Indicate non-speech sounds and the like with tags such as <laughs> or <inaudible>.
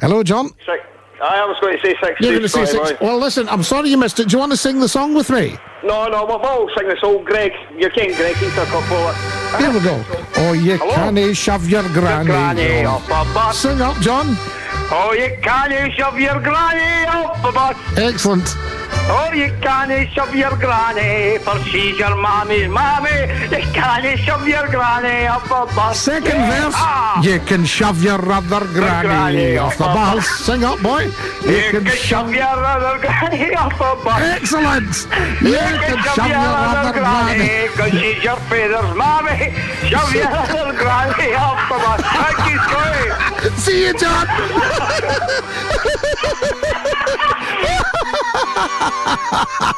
Hello, John. Six. I was going to say six. You're going to say six. Well, listen, I'm sorry you missed it. Do you want to sing the song with me? No, no, we'll, we'll sing this old Greg. You can't Greg, he's a couple. Here we go. Oh, you Hello? can't shove your granny. Granny Oh. up a bus. Sing up, John. Oh, you can't shove your granny up a bus. Excellent. Oh, you can't shove your granny, for she's your mommy's mommy. You can't shove your granny up a bus. Second Yeah. verse. Ah. You can shove your other granny, granny off the bus. Sing up, boy. You can shove your other granny up a bus. Excellent. You can shove your other granny. Cause she's your father's mommy. Shove your other granny off the bus. Thank you, Scottie. See you, John. <laughs> ha <laughs> ha